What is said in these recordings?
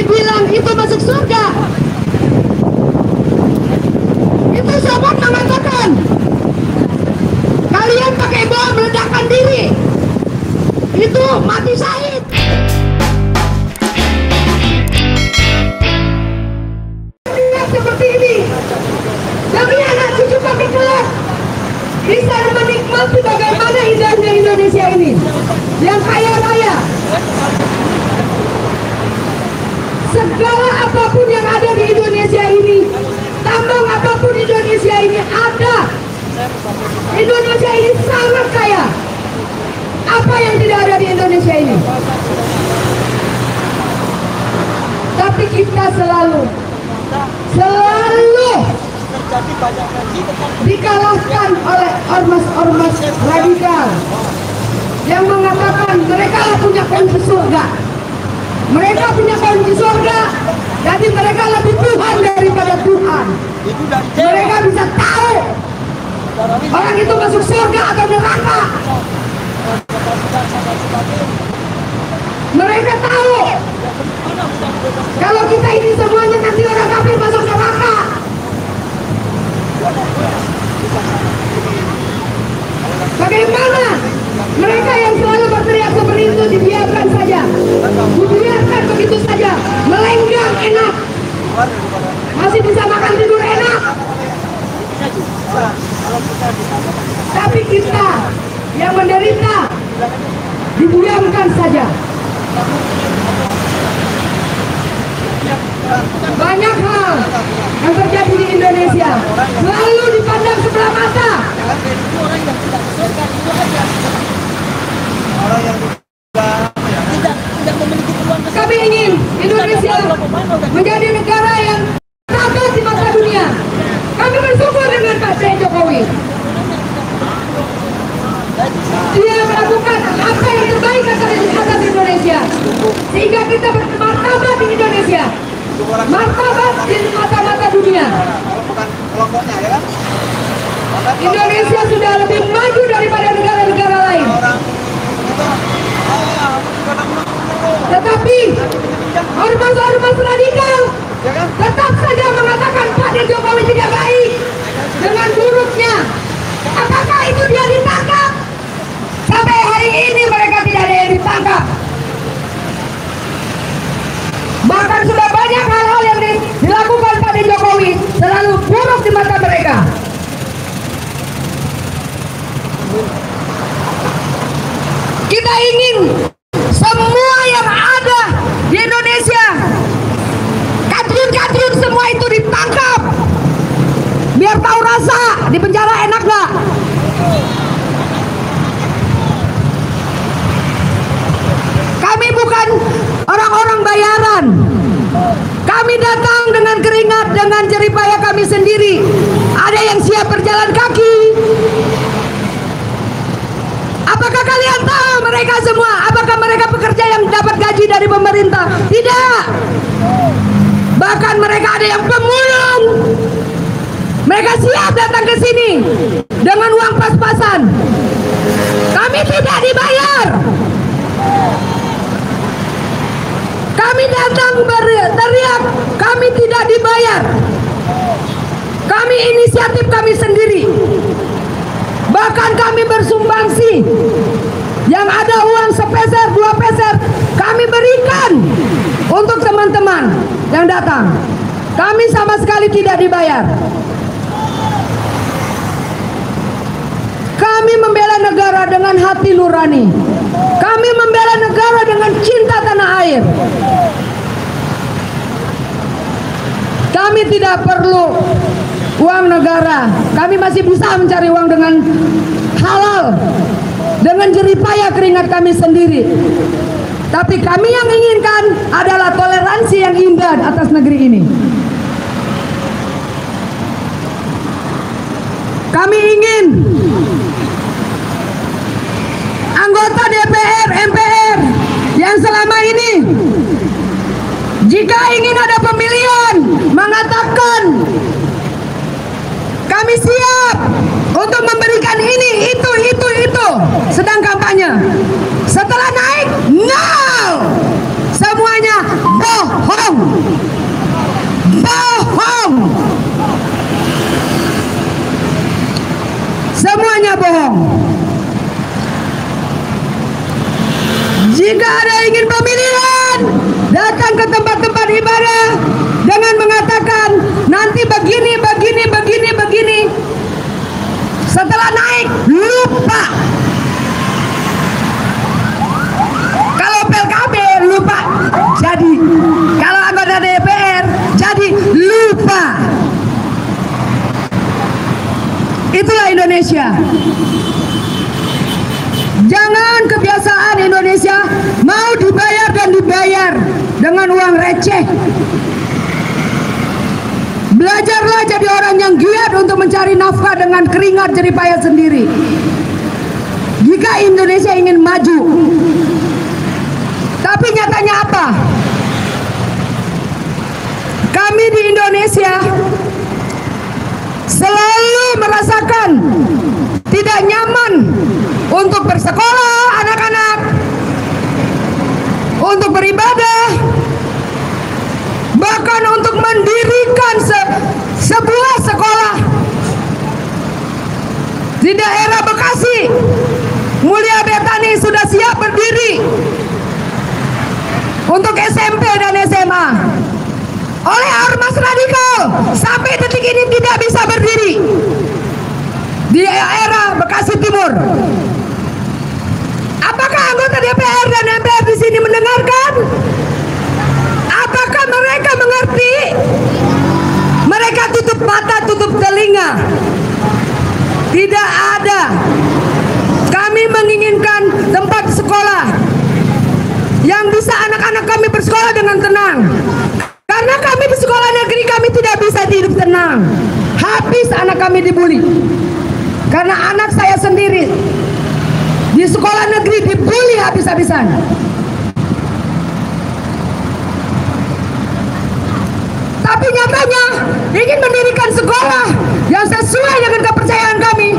dibilang itu masuk surga. Itu sobat mengatakan kalian pakai bom meledakkan diri. Itu mati syahid. Seperti ini. Demi anak cucu kami kelak bisa menikmati bagaimana indahnya Indonesia ini yang kaya raya segala apa pun yang ada di Indonesia ini tambang apa pun Indonesia ini ada. Indonesia ini sangat kaya. Apa yang tidak ada di Indonesia ini? Tapi kita selalu selalu dikalahkan oleh ormas-ormas radikal yang mengatakan mereka punya kunci surga mereka punya kunci surga. Jadi mereka lebih Tuhan daripada Tuhan. Mereka bisa tahu orang itu masuk surga atau neraka. Mereka tahu. Kalau kita ini semuanya nanti orang kafir masuk neraka Bagaimana mereka yang selalu berteriak seperti itu dibiarkan saja, dibiarkan begitu saja, melenggang enak, masih bisa makan tidur enak. Tapi kita yang menderita didiamkan saja. Banyak hal yang terjadi di Indonesia selalu dipandang sebelah mata. Kami ingin Indonesia menjadi negara yang tata di mata dunia. Kami bersyukur dengan Pak Presiden Jokowi. Dia melakukan apa yang terbaik atas atas Indonesia, sehingga kita bermartabat di Indonesia, martabat di mata-mata dunia. Indonesia sudah lebih maju daripada negara-negara lain. Tetapi ormas-ormas radikal tetap saja mengatakan Pak Jokowi tidak baik dengan buruknya. Apakah itu dia ditangkap? Sampai hari ini mereka tidak ada yang ditangkap. Bahkan sudah banyak hal-hal yang dilakukan Pak Jokowi selalu buruk di mata mereka. Kita ingin semua yang ada di Indonesia, kadrun-kadrun semua itu ditangkap. Biar tahu rasa di penjara enak gak? Kami bukan orang-orang bayaran. Kami datang dengan keringat, dengan jeripaya kami sendiri. Ada yang siap berjalan kaki. Apakah kalian tahu mereka semua? Apakah mereka pekerja yang dapat gaji dari pemerintah? Tidak. Bahkan mereka ada yang pemulung. Mereka siap datang ke sini dengan uang pas-pasan. Kami tidak dibayar. Kami datang berteriak, kami tidak dibayar. Kami inisiatif kami sendiri. Bahkan kami bersumbangsi. Yang ada uang sepeser, dua peser, kami berikan untuk teman-teman yang datang. Kami sama sekali tidak dibayar. Kami membela negara dengan hati nurani. Kami membela negara dengan cinta tanah air. Kami tidak perlu uang negara. Kami masih bisa mencari uang dengan halal. Dengan jeripaya keringat kami sendiri. Tapi kami yang inginkan adalah toleransi yang indah atas negeri ini. Kami ingin anggota DPR, MPR yang selama ini jika ingin ada pemilihan mengatakan kami siap untuk memberikan ini, itu, sedang kampanye. Setelah naik, no! Semuanya bohong. Jika ada ingin pemilihan, datang ke tempat-tempat ibadah dengan mengatakan nanti begini, begini, begini, begini. Setelah naik, lupa. Kalau PLKB lupa jadi. Kalau anggota DPR jadi lupa. Itulah Indonesia. Jangan kebiasaan Indonesia mau dibayar dan dibayar dengan uang receh. Belajarlah jadi orang yang giat untuk mencari nafkah dengan keringat jerih payah sendiri. Jika Indonesia ingin maju. Tapi nyatanya apa? Kami di Indonesia selalu merasakan tidak nyaman untuk bersekolah anak-anak, untuk beribadah, bahkan untuk mendirikan se sebuah sekolah di daerah Bekasi. Mulia Betani sudah siap berdiri untuk SMP dan SMA oleh ormas radikal sampai detik ini tidak bisa berdiri di era Bekasi Timur. Apakah anggota DPR dan MPR di sini mendengarkan? Apakah mereka mengerti? Mereka tutup mata, tutup telinga. Tidak ada. Kami menginginkan tempat sekolah yang bisa anak-anak kami bersekolah dengan tenang. Karena kami di sekolah negeri kami tidak bisa hidup tenang. Habis anak kami dibully. Karena anak saya sendiri di sekolah negeri dibully habis-habisan. Tapi nyatanya ingin mendirikan sekolah yang sesuai dengan kepercayaan kami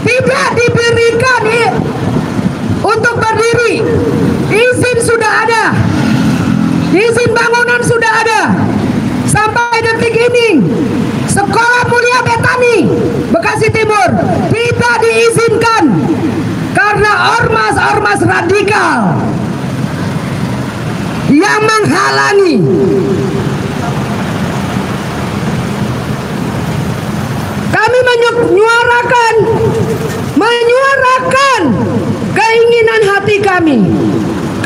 tidak diberikan untuk berdiri. Izin bangunan sudah ada. Sampai detik ini, Sekolah Mulia Betani, Bekasi Timur tidak diizinkan karena ormas-ormas radikal yang menghalangi kami menyuarakan menyuarakan keinginan hati kami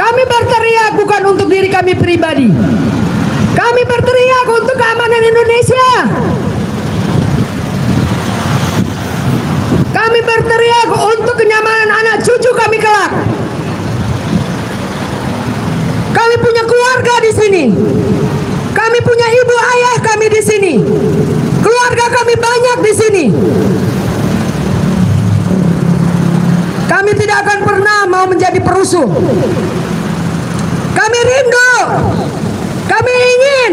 kami berteriak bukan untuk diri kami pribadi. Kami berteriak untuk keamanan Indonesia. Kami berteriak untuk kenyamanan anak cucu kami kelak. Kami punya keluarga di sini. Kami punya ibu ayah kami di sini. Keluarga kami banyak di sini kami tidak akan pernah mau menjadi perusuh. Kami rindu. Kami ingin.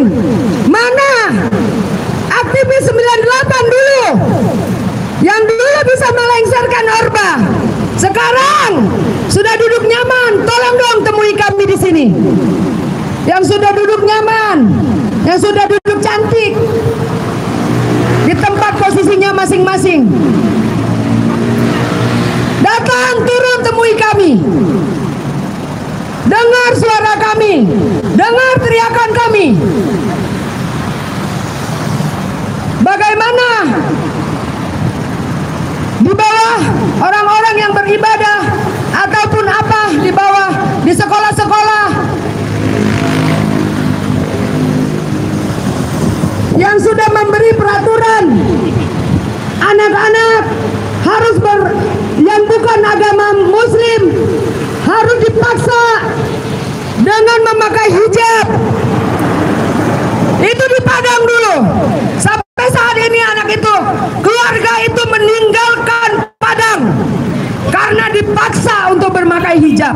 Mana? Aktivis 98 dulu. Yang dulu bisa melengsarkan Orba. Sekarang sudah duduk nyaman, tolong dong temui kami di sini. Yang sudah duduk nyaman, yang sudah duduk cantik. Di tempat posisinya masing-masing. Datang turun temui kami. Dengar suara kami, dengar teriakan kami. Bagaimana di bawah orang-orang yang beribadah ataupun apa di bawah di sekolah-sekolah yang sudah memberi peraturan anak-anak harus ber agama muslim harus dipaksa dengan memakai hijab. Itu di Padang dulu. Sampai saat ini anak itu keluarga itu meninggalkan Padang karena dipaksa untuk bermakai hijab.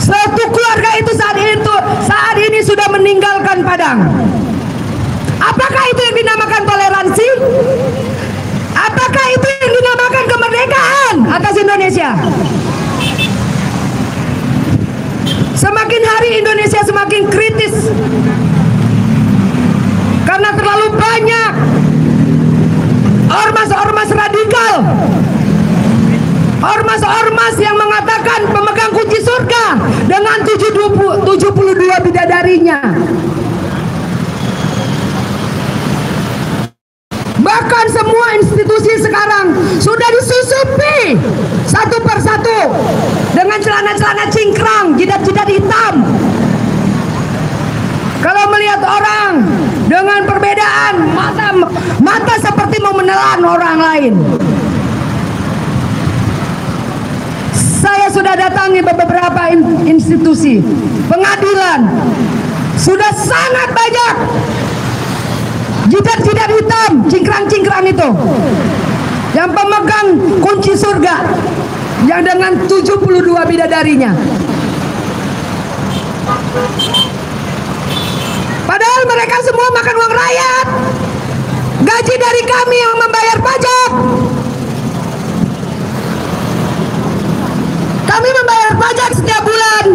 Satu keluarga itu saat itu saat ini sudah meninggalkan Padang. Apakah itu yang dinamakan toleransi apakah itu yang dinamakan kemerdekaan atas Indonesia Semakin hari Indonesia semakin kritis karena terlalu banyak ormas-ormas radikal, ormas-ormas yang mengatakan pemegang dengan 72 bidadarinya. Bahkan semua institusi sekarang sudah disusupi satu persatu dengan celana-celana cingkrang, jidat-jidat hitam. Kalau melihat orang dengan perbedaan mata mata seperti mau menelan orang lain. Saya sudah datangi beberapa institusi pengadilan. Sudah sangat banyak jidat-jidat hitam, cingkrang-cingkrang itu yang pemegang kunci surga yang dengan 72 bidadarinya padahal mereka semua makan uang rakyat gaji dari kami yang membayar pajak kami membayar pajak setiap bulan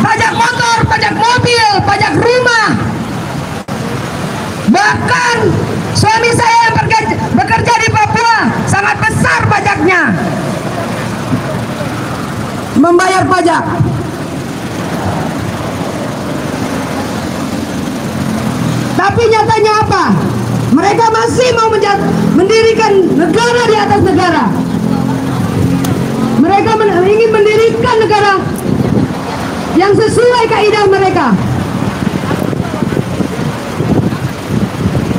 pajak motor, pajak mobil, pajak rumah Bahkan suami saya yang bekerja, bekerja di Papua sangat besar pajaknya. Membayar pajak. Tapi nyatanya apa? Mereka masih mau mendirikan negara di atas negara. Mereka men ingin mendirikan negara yang sesuai kaidah mereka.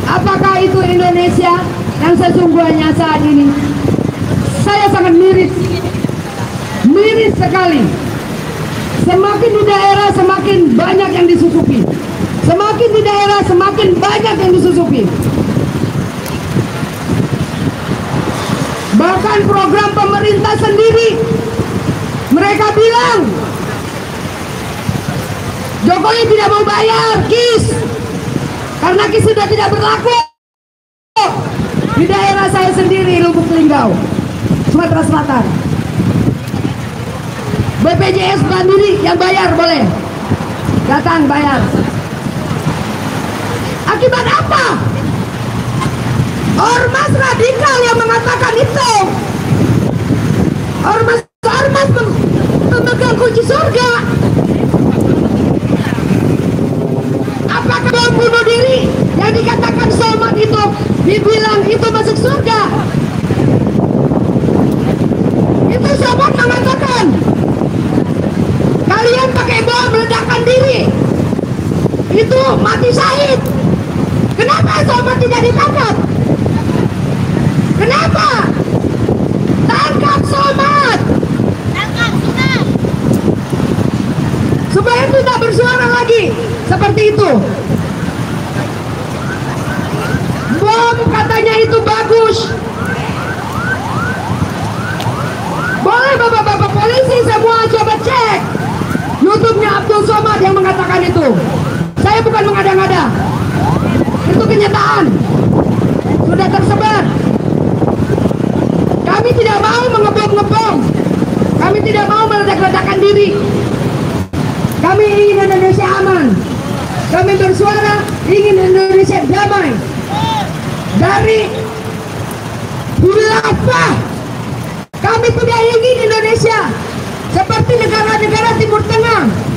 Apakah itu Indonesia yang sesungguhnya saat ini? Saya sangat miris, miris sekali. Semakin di daerah semakin banyak yang disusupi. Semakin di daerah semakin banyak yang disusupi. Bahkan program pemerintah sendiri mereka bilang Jokowi tidak mau bayar KIS. Karena KIS sudah tidak berlaku. Di daerah saya sendiri Lubuk Linggau Sumatera Selatan. BPJS mandiri yang bayar boleh. Datang bayar akibat apa? Ormas radikal yang mengatakan itu. Ormas ormas memegang kunci surga. Apakah bom bunuh diri yang dikatakan somat itu dibilang itu masuk surga? Itu somat mengatakan. Kalian pakai bom meledakkan diri. Itu mati syahid kenapa somat tidak ditangkap? Kenapa? Tangkap somat tangkap somat supaya tidak bersuara lagi seperti itu. Bom katanya itu bagus. Boleh bapak-bapak polisi semua coba cek. Youtube-nya Abdul Somad yang mengatakan itu. Saya bukan mengada-ngada itu kenyataan sudah tersebar kami tidak mau mengebom-ngebom kami tidak mau meledak-ledakan diri kami ingin Indonesia aman. Kami bersuara ingin Indonesia damai. Dari khilafah. Kami tidak ingin Indonesia seperti negara-negara Timur Tengah.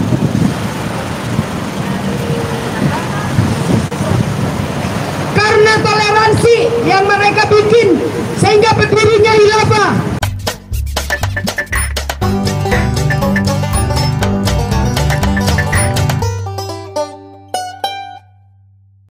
toleransi yang mereka bikin sehingga berdirinya hilafah.